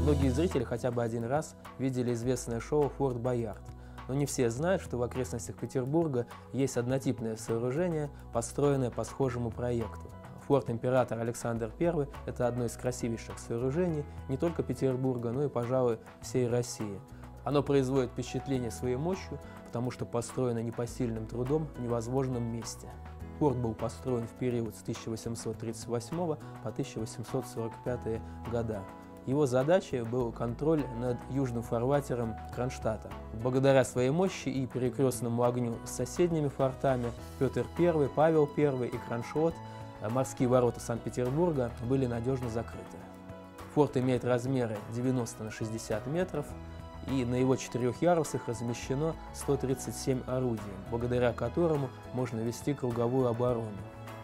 Многие зрители хотя бы один раз видели известное шоу «Форт Боярд», но не все знают, что в окрестностях Петербурга есть однотипное сооружение, построенное по схожему проекту. Форт Император Александр I – это одно из красивейших сооружений не только Петербурга, но и, пожалуй, всей России. Оно производит впечатление своей мощью, потому что построено непосильным трудом в невозможном месте. Форт был построен в период с 1838 по 1845 года. Его задачей был контроль над южным фарватером Кронштадта. Благодаря своей мощи и перекрестному огню с соседними фортами Петр I, Павел I и Кроншот морские ворота Санкт-Петербурга были надежно закрыты. Форт имеет размеры 90 на 60 метров, и на его четырех ярусах размещено 137 орудий, благодаря которому можно вести круговую оборону.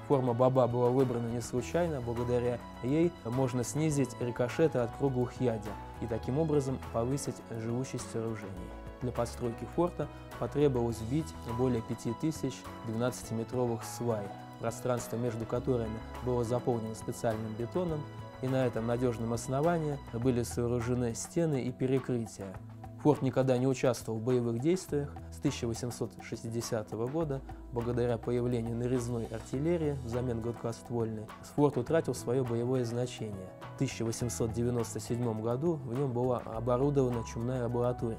Форма баба была выбрана не случайно, благодаря ей можно снизить рикошеты от круглых ядер и таким образом повысить живучесть сооружений. Для постройки форта потребовалось вбить более 5000 12-метровых свай, пространство между которыми было заполнено специальным бетоном, и на этом надежном основании были сооружены стены и перекрытия. Форт никогда не участвовал в боевых действиях. С 1860 года, благодаря появлению нарезной артиллерии взамен гладкоствольной, форт утратил свое боевое значение. В 1897 году в нем была оборудована чумная лаборатория,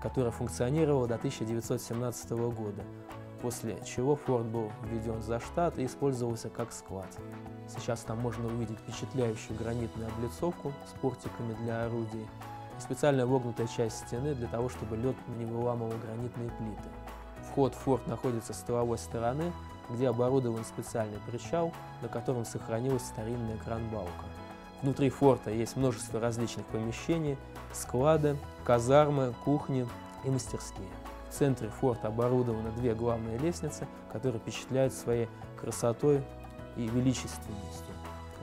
которая функционировала до 1917 года после чего форт был введен за штат и использовался как склад. Сейчас там можно увидеть впечатляющую гранитную облицовку с портиками для орудий и специально вогнутая часть стены для того, чтобы лед не выламывал гранитные плиты. Вход в форт находится с тыловой стороны, где оборудован специальный причал, на котором сохранилась старинная кранбалка. Внутри форта есть множество различных помещений, склады, казармы, кухни и мастерские. В центре форта оборудованы две главные лестницы, которые впечатляют своей красотой и величественностью.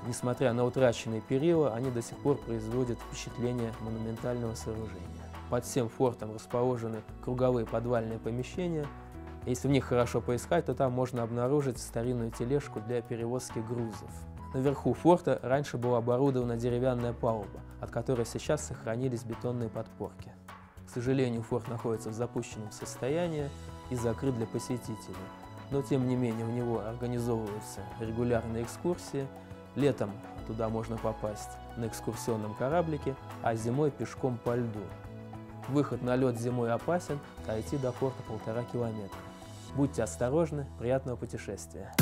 Несмотря на утраченные перила, они до сих пор производят впечатление монументального сооружения. Под всем фортом расположены круговые подвальные помещения. Если в них хорошо поискать, то там можно обнаружить старинную тележку для перевозки грузов. Наверху форта раньше была оборудована деревянная палуба, от которой сейчас сохранились бетонные подпорки. К сожалению, форт находится в запущенном состоянии и закрыт для посетителей. Но, тем не менее, в него организовываются регулярные экскурсии. Летом туда можно попасть на экскурсионном кораблике, а зимой пешком по льду. Выход на лед зимой опасен, а идти до форта полтора километра. Будьте осторожны, приятного путешествия!